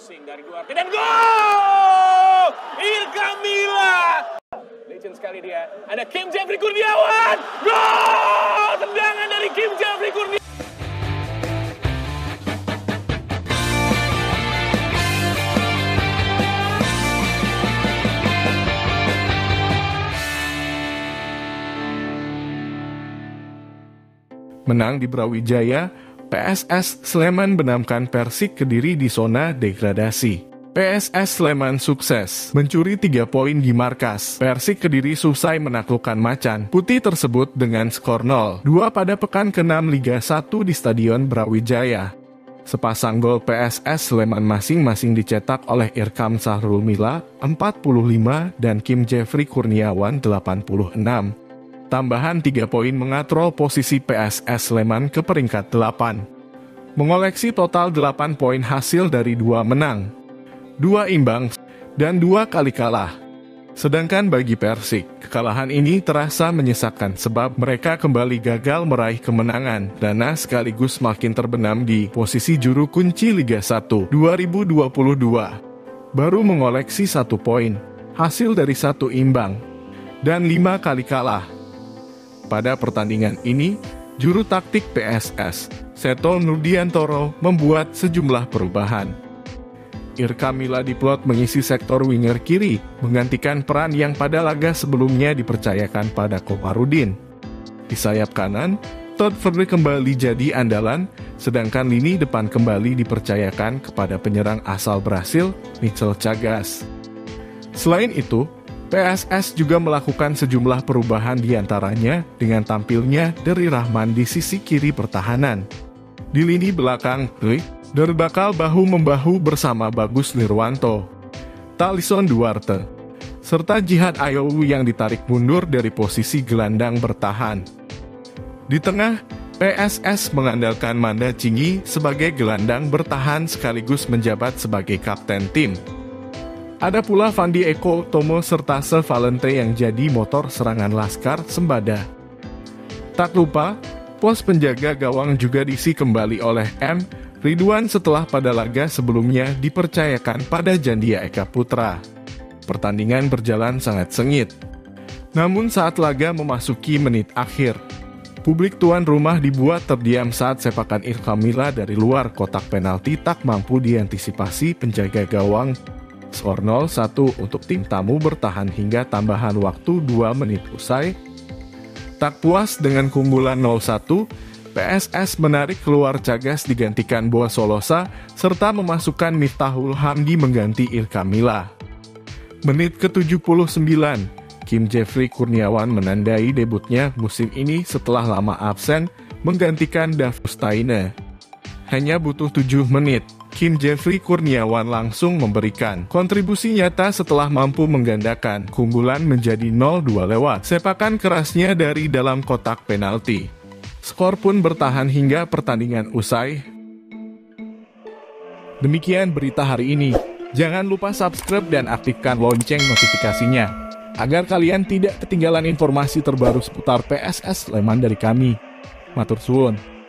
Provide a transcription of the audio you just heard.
Crossing dari Duarte dan gol! Ilka Mila! Legend sekali dia. Ada Kim Jeffrey Kurniawan. Gol! Tendangan dari Kim Jeffrey Kurniawan. Menang di Brawijaya, PSS Sleman benamkan Persik Kediri di zona degradasi. PSS Sleman sukses mencuri tiga poin di markas. Persik Kediri selesai menaklukkan Macan Putih tersebut dengan skor 0. Dua pada pekan ke-6 Liga 1 di Stadion Brawijaya. Sepasang gol PSS Sleman masing-masing dicetak oleh Irkam Sahrul Mila 45 dan Kim Jeffrey Kurniawan 86. Tambahan 3 poin mengatrol posisi PSS Sleman ke peringkat 8. Mengoleksi total 8 poin hasil dari dua menang, dua imbang, dan dua kali kalah. Sedangkan bagi Persik, kekalahan ini terasa menyesakan sebab mereka kembali gagal meraih kemenangan. Dana sekaligus makin terbenam di posisi juru kunci Liga 1 2022. Baru mengoleksi satu poin, hasil dari satu imbang, dan lima kali kalah. Pada pertandingan ini, juru taktik PSS, Seto Nurdiantoro, membuat sejumlah perubahan. Irka Mila diplot mengisi sektor winger kiri, menggantikan peran yang pada laga sebelumnya dipercayakan pada Komarudin. Di sayap kanan, Todd Frederick kembali jadi andalan, sedangkan lini depan kembali dipercayakan kepada penyerang asal Brasil, Mitchell Chagas. Selain itu, PSS juga melakukan sejumlah perubahan di antaranya dengan tampilnya dari Rahman di sisi kiri pertahanan. Di lini belakang, dari bakal bahu-membahu bersama Bagus Nirwanto, Talison Duarte, serta Jihad Ayowu yang ditarik mundur dari posisi gelandang bertahan. Di tengah, PSS mengandalkan Manda Cinggi sebagai gelandang bertahan sekaligus menjabat sebagai kapten tim. Ada pula Fandi Eko Tomo serta Se Valente yang jadi motor serangan Laskar Sembada. Tak lupa, pos penjaga gawang juga diisi kembali oleh M. Ridwan setelah pada laga sebelumnya dipercayakan pada Jandia Eka Putra. Pertandingan berjalan sangat sengit. Namun saat laga memasuki menit akhir, publik tuan rumah dibuat terdiam saat sepakan Irkamila dari luar kotak penalti tak mampu diantisipasi penjaga gawang Skor 0-1 untuk tim tamu bertahan hingga tambahan waktu 2 menit usai. Tak puas dengan keunggulan 0-1, PSS menarik keluar Cagas digantikan Boa Solosa serta memasukkan Miftahul Hamdi mengganti Ilkamila. Menit ke-79, Kim Jeffrey Kurniawan menandai debutnya musim ini setelah lama absen menggantikan Davus Hanya butuh 7 menit, Kim Jeffrey Kurniawan langsung memberikan kontribusi nyata setelah mampu menggandakan keunggulan menjadi 0-2 lewat sepakan kerasnya dari dalam kotak penalti. Skor pun bertahan hingga pertandingan usai. Demikian berita hari ini. Jangan lupa subscribe dan aktifkan lonceng notifikasinya agar kalian tidak ketinggalan informasi terbaru seputar PSS Sleman dari kami. Matur suwun.